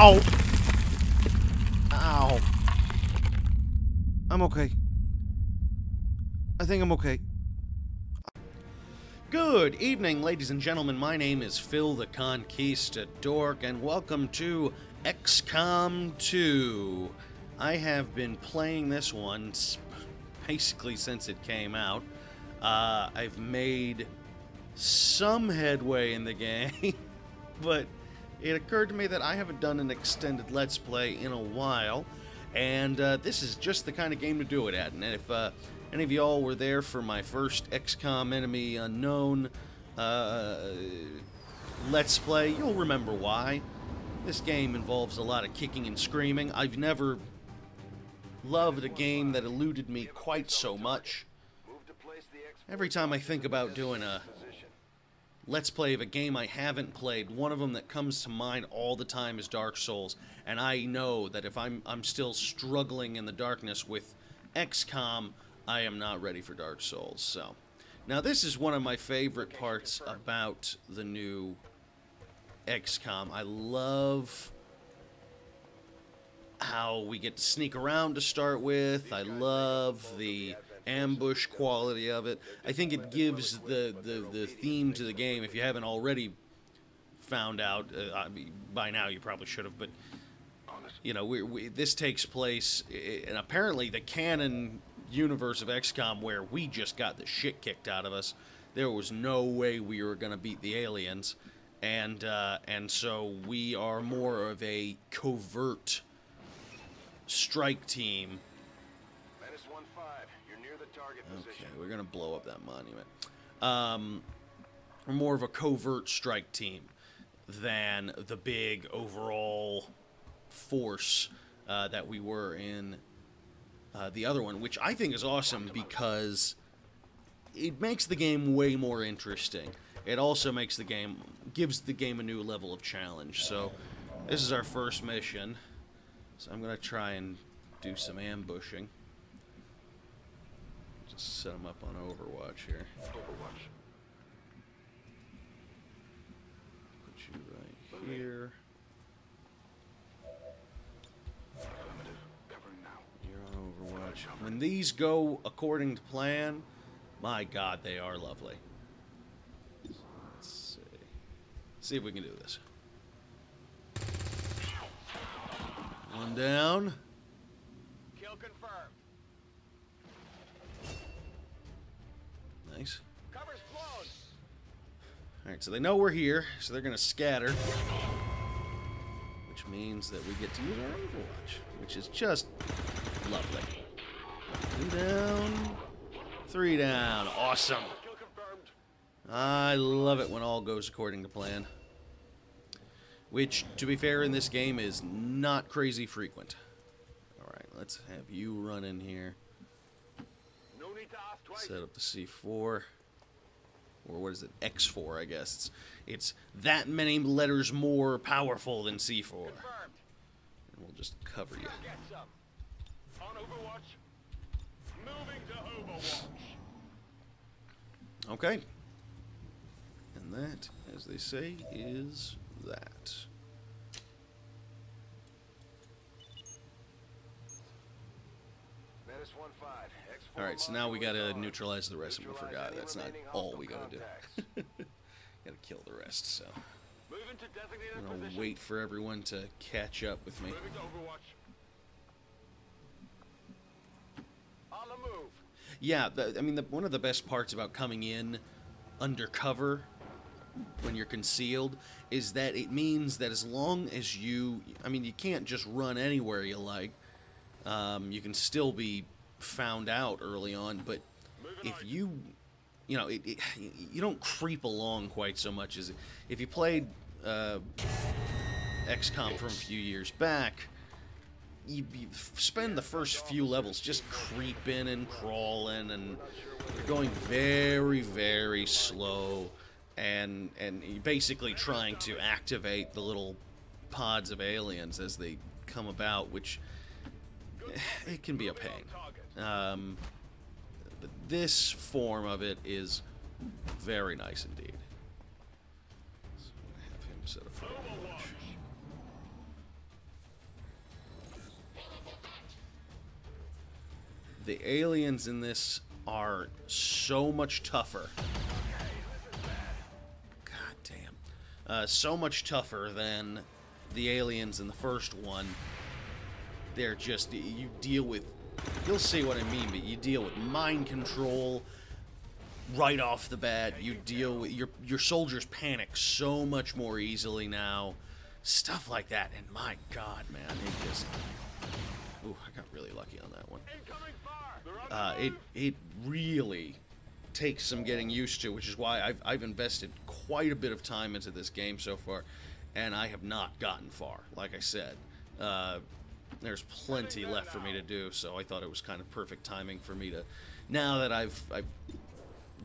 Ow! Ow. I'm okay. I think I'm okay. Good evening, ladies and gentlemen. My name is Phil the Conquistadork, and welcome to XCOM 2. I have been playing this one basically since it came out. Uh, I've made some headway in the game, but it occurred to me that I haven't done an extended Let's Play in a while, and uh, this is just the kind of game to do it at. And if uh, any of y'all were there for my first XCOM Enemy Unknown uh, Let's Play, you'll remember why. This game involves a lot of kicking and screaming. I've never loved a game that eluded me quite so much. Every time I think about doing a Let's Play of a game I haven't played, one of them that comes to mind all the time is Dark Souls. And I know that if I'm, I'm still struggling in the darkness with XCOM, I am not ready for Dark Souls. So, now this is one of my favorite parts about the new XCOM. I love how we get to sneak around to start with. I love the ambush quality of it. I think it gives the, the, the theme to the game, if you haven't already found out, uh, by now you probably should have, but, you know, we, we, this takes place, in apparently the canon universe of XCOM where we just got the shit kicked out of us. There was no way we were going to beat the aliens. And, uh, and so we are more of a covert strike team Okay, we're gonna blow up that monument. Um, we're more of a covert strike team than the big overall force uh, that we were in uh, the other one, which I think is awesome because it makes the game way more interesting. It also makes the game, gives the game a new level of challenge. So this is our first mission. So I'm going to try and do some ambushing set them up on Overwatch here. Overwatch. Put you right here. You're on Overwatch. When these go according to plan, my god, they are lovely. Let's see. Let's see if we can do this. One down. Nice. Alright, so they know we're here, so they're going to scatter. Which means that we get to use our Overwatch, which is just lovely. Two down, three down. Awesome. I love it when all goes according to plan. Which, to be fair, in this game is not crazy frequent. Alright, let's have you run in here. Set up the C4. Or what is it? X4, I guess. It's, it's that many letters more powerful than C4. And we'll just cover you. Okay. And that, as they say, is that. Alright, so now we gotta neutralize the rest, and we forgot. That's not all we gotta do. gotta kill the rest, so. I'm gonna wait for everyone to catch up with me. Yeah, the, I mean, the, one of the best parts about coming in undercover when you're concealed is that it means that as long as you, I mean, you can't just run anywhere you like. Um, you can still be found out early on, but if you, you know, it, it, you don't creep along quite so much as if you played uh, XCOM from a few years back. You, you, spend the first few levels just creeping and crawling, and you're going very, very slow, and and basically trying to activate the little pods of aliens as they come about, which it can be a pain. Um, this form of it is very nice indeed. So have him set The aliens in this are so much tougher. God damn. Uh, so much tougher than the aliens in the first one. They're just, you deal with you'll see what I mean, but you deal with mind control right off the bat. You deal with, your, your soldiers panic so much more easily now. Stuff like that, and my god, man, it just, ooh, I got really lucky on that one. Uh, it, it really takes some getting used to, which is why I've, I've invested quite a bit of time into this game so far, and I have not gotten far, like I said. Uh, there's plenty left for me to do, so I thought it was kind of perfect timing for me to, now that I've, I've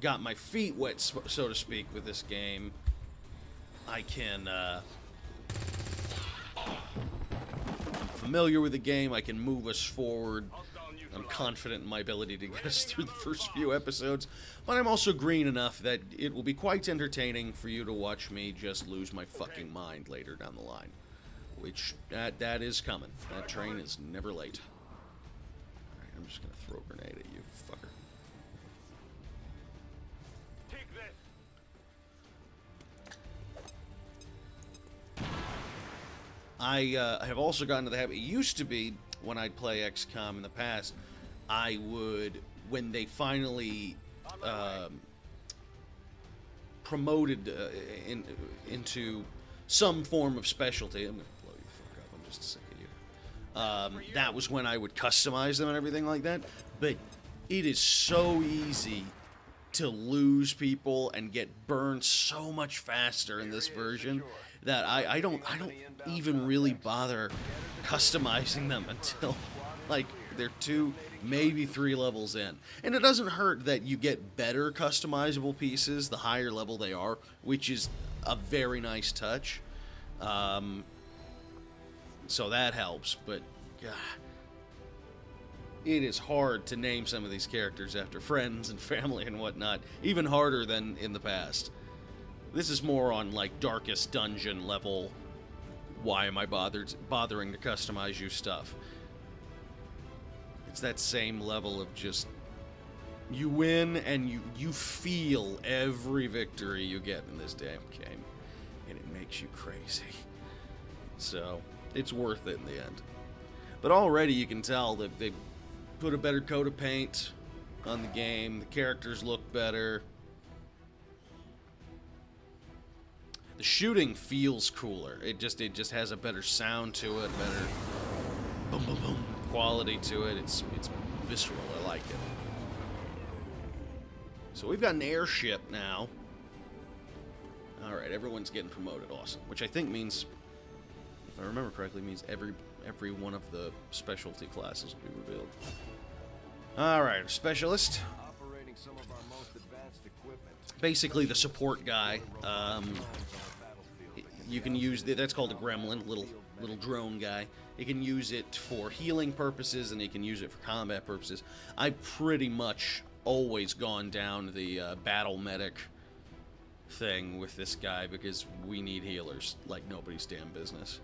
got my feet wet, so to speak, with this game, I can, uh, I'm familiar with the game, I can move us forward, I'm confident in my ability to get us through the first few episodes, but I'm also green enough that it will be quite entertaining for you to watch me just lose my fucking mind later down the line. Which, that, that is coming. That train is never late. Alright, I'm just gonna throw a grenade at you, fucker. Take this. I uh, have also gotten to the habit. It used to be when I'd play XCOM in the past, I would when they finally um, promoted uh, in, into some form of specialty. I'm gonna just sick of you. Um, that was when I would customize them and everything like that. But it is so easy to lose people and get burned so much faster in this version that I, I don't I don't even really bother customizing them until like they're two maybe three levels in and it doesn't hurt that you get better customizable pieces the higher level they are which is a very nice touch um, so that helps but God, it is hard to name some of these characters after friends and family and whatnot even harder than in the past. This is more on like darkest dungeon level. Why am i bothered bothering to customize you stuff? It's that same level of just you win and you you feel every victory you get in this damn game and it makes you crazy. So it's worth it in the end. But already you can tell that they put a better coat of paint on the game. The characters look better. The shooting feels cooler. It just it just has a better sound to it better boom boom boom quality to it. It's it's visceral. I like it. So we've got an airship now. All right everyone's getting promoted. Awesome. Which i think means if i remember correctly means every every one of the specialty classes will be revealed. All right specialist. Operating some of our most advanced equipment. basically the support guy um, you can use the, that's called a gremlin little little drone guy. You can use it for healing purposes and you can use it for combat purposes. I've pretty much always gone down the uh, battle medic thing with this guy because we need healers like nobody's damn business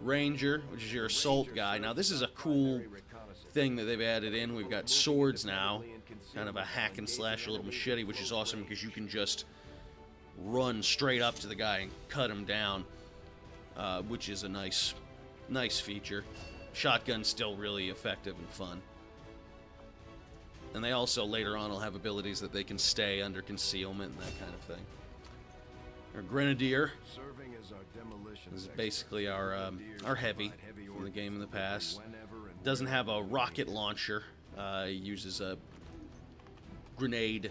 ranger which is your assault guy. Now this is a cool thing that they've added in. We've got swords now kind of a hack and slash a little machete which is awesome because you can just run straight up to the guy and cut him down uh, which is a nice nice feature. Shotgun's still really effective and fun. And they also later on will have abilities that they can stay under concealment and that kind of thing. Or grenadier Serving our demolition this is basically our um, our heavy from the game in the past doesn't have a rocket launcher. Uh, uses a grenade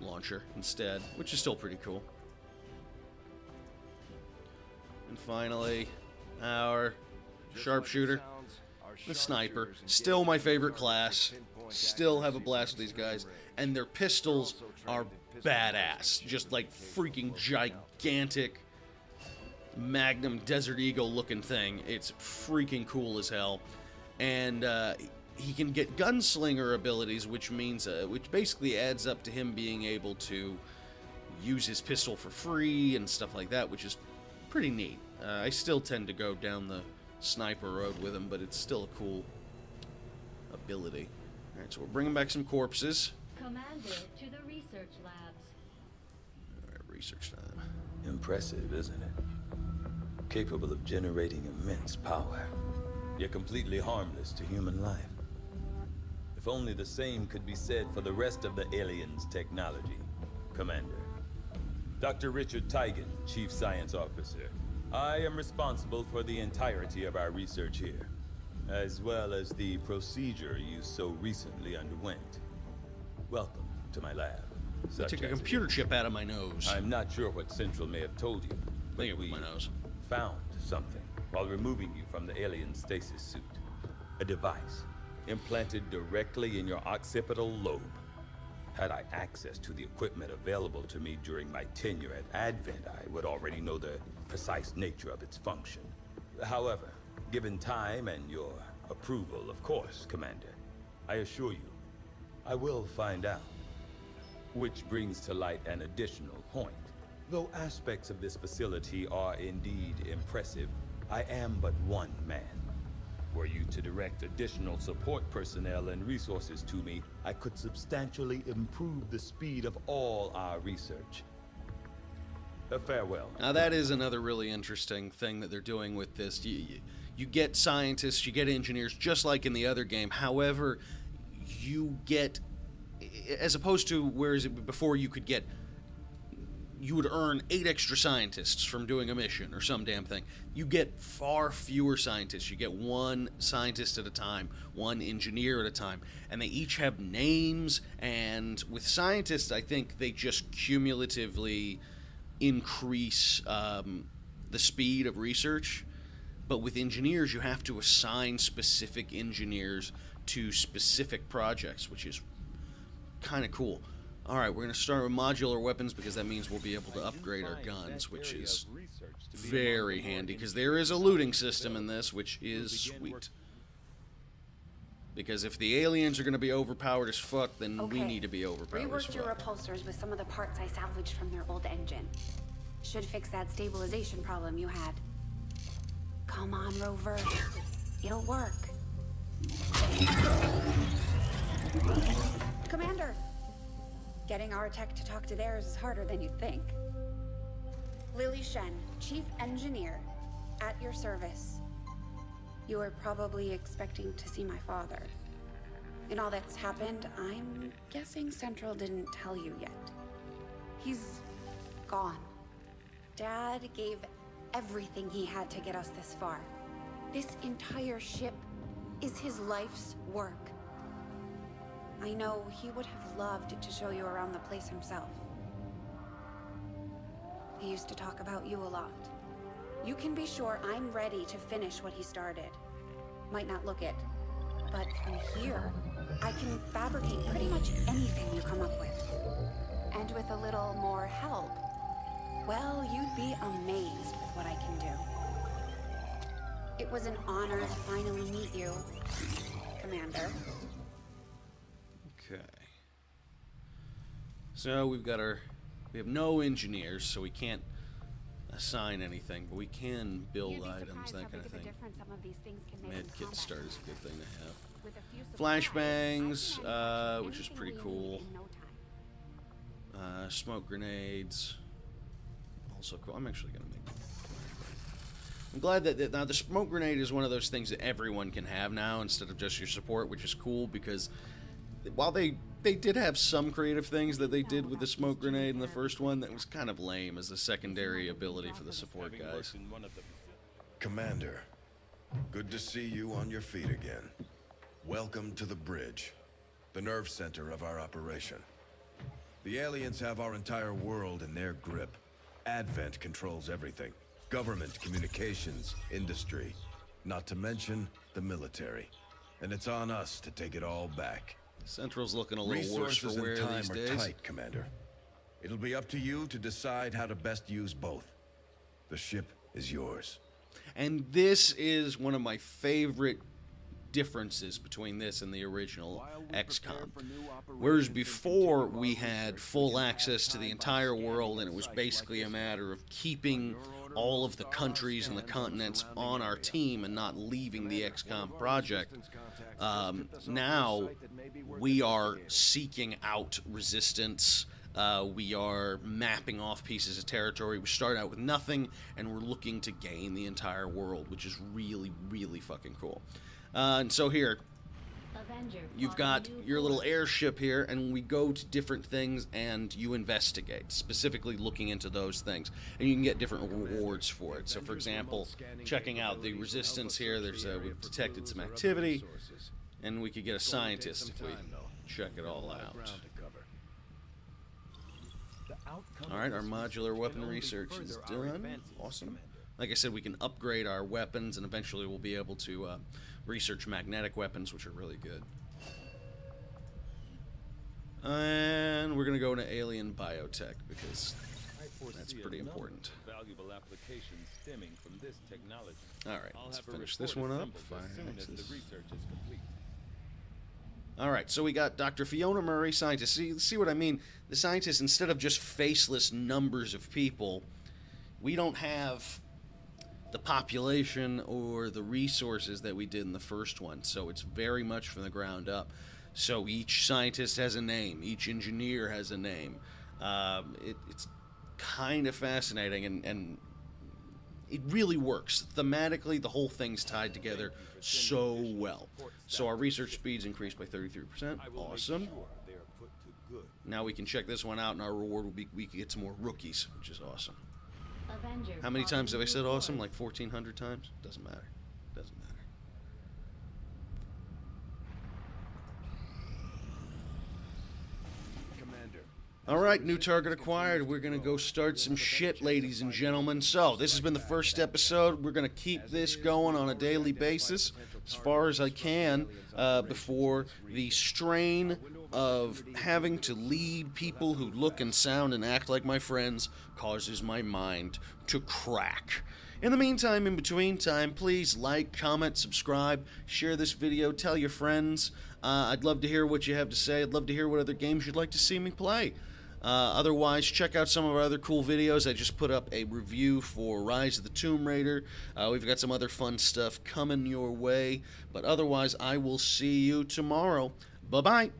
launcher instead, which is still pretty cool. And finally, our sharpshooter, like it sounds, our the sniper. Still my favorite class. Still have a blast with these guys. And their pistols are badass. Just like freaking gigantic Magnum Desert Eagle looking thing. It's freaking cool as hell. And uh, he can get gunslinger abilities, which means, uh, which basically adds up to him being able to use his pistol for free and stuff like that, which is pretty neat. Uh, I still tend to go down the sniper road with him, but it's still a cool, ability. All right, so we're bringing back some corpses. Commander to the research labs. All right, research time. Impressive, isn't it? Capable of generating immense power, yet completely harmless to human life. If only the same could be said for the rest of the aliens' technology, Commander. Dr. Richard Tygan, Chief Science Officer. I am responsible for the entirety of our research here, as well as the procedure you so recently underwent. Welcome to my lab. I took a computer chip out of my nose. I'm not sure what Central may have told you, but it we my nose. Found something while removing you from the alien stasis suit. A device implanted directly in your occipital lobe. Had I access to the equipment available to me during my tenure at Advent, I would already know the precise nature of its function. However, given time and your approval, of course, Commander, I assure you, I will find out. Which brings to light an additional point. Though aspects of this facility are indeed impressive, I am but one man. Were you to direct additional support personnel and resources to me, I could substantially improve the speed of all our research. Uh, farewell. Now that is another really interesting thing that they're doing with this. You, you, you get scientists, you get engineers, just like in the other game. However, you get, as opposed to whereas it before you could get, you would earn eight extra scientists from doing a mission or some damn thing. You get far fewer scientists. You get one scientist at a time, one engineer at a time, and they each have names. And with scientists, I think they just cumulatively increase um, the speed of research. But with engineers, you have to assign specific engineers to specific projects, which is kind of cool. All right, we're going to start with modular weapons because that means we'll be able to upgrade our guns, which is very handy because there is a looting system in this, which is sweet. Because if the aliens are going to be overpowered as fuck, then we need to be overpowered as Reworked your fuck. repulsors with some of the parts I salvaged from their old engine. Should fix that stabilization problem you had. Come on, Rover. It'll work. Commander! Getting our tech to talk to theirs is harder than you'd think. Lily Shen, Chief Engineer, at your service. You were probably expecting to see my father. In all that's happened, I'm guessing Central didn't tell you yet. He's gone. Dad gave everything he had to get us this far. This entire ship is his life's work. I know he would have loved to show you around the place himself. He used to talk about you a lot. You can be sure I'm ready to finish what he started. Might not look it, but from here, I can fabricate pretty much anything you come up with. And with a little more help, well, you'd be amazed with what I can do. It was an honor to finally meet you, Commander. Okay. So we've got our. We have no engineers, so we can't assign anything, but we can build items, that kind of thing. Med kit start is a good thing to have. Flashbangs, uh, which is pretty cool. Uh, smoke grenades. Also cool. I'm actually gonna make. I'm glad that, that now the smoke grenade is one of those things that everyone can have now instead of just your support, which is cool because while they they did have some creative things that they did with the smoke grenade in the first one that was kind of lame as a secondary ability for the support guys. Commander, good to see you on your feet again. Welcome to the bridge, the nerve center of our operation. The aliens have our entire world in their grip. Advent controls everything. Government, communications, industry. Not to mention the military. And it's on us to take it all back. Central's looking a little worse for Resources wear and time these are days. tight, Commander. It'll be up to you to decide how to best use both. The ship is yours. And this is one of my favorite differences between this and the original XCOM. Whereas before we had full access to the entire world and it was basically a matter of keeping all of the countries and the continents on our team and not leaving the XCOM project. Um, now we are seeking out resistance. Uh, we are mapping off pieces of territory. We start out with nothing, and we're looking to gain the entire world, which is really, really fucking cool. Uh, and so here, Avenger. You've got your little airship here, and we go to different things and you investigate, specifically looking into those things. And you can get different rewards for it. So, for example, checking out the resistance here, there's a, we've detected some activity, and we could get a scientist if we check it all out. All right, our modular weapon research is done. Awesome. Like I said, we can upgrade our weapons, and eventually we'll be able to uh, research magnetic weapons, which are really good. And we're gonna go into alien biotech because that's pretty important. Valuable applications stemming from this technology. All right, I'll let's finish this one up. Fire as soon as the research is complete. All right, so we got Dr. Fiona Murray, scientist. See, see what I mean? The scientists, instead of just faceless numbers of people, we don't have the population or the resources that we did in the first one. So it's very much from the ground up. So each scientist has a name, each engineer has a name. Um, it, it's kind of fascinating and, and it really works. Thematically, the whole thing's tied together so well. So our research speeds increased by 33%. Awesome. make sure they are put to good. Now we can check this one out, and our reward will be we can get some more rookies, which is awesome. Avenger. How many times have I said awesome? Like 1,400 times? Doesn't matter. Doesn't matter. Commander. All right, new target acquired. We're going to go start some shit, ladies and gentlemen. So, this has been the first episode. We're going to keep this going on a daily basis as far as I can uh, before the strain of having to lead people who look and sound and act like my friends causes my mind to crack. In the meantime, in between time, please like, comment, subscribe, share this video, tell your friends. Uh, I'd love to hear what you have to say. I'd love to hear what other games you'd like to see me play. Uh, otherwise, check out some of our other cool videos. I just put up a review for Rise of the Tomb Raider. Uh, we've got some other fun stuff coming your way. But otherwise, I will see you tomorrow. Bye bye.